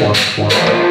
one, one.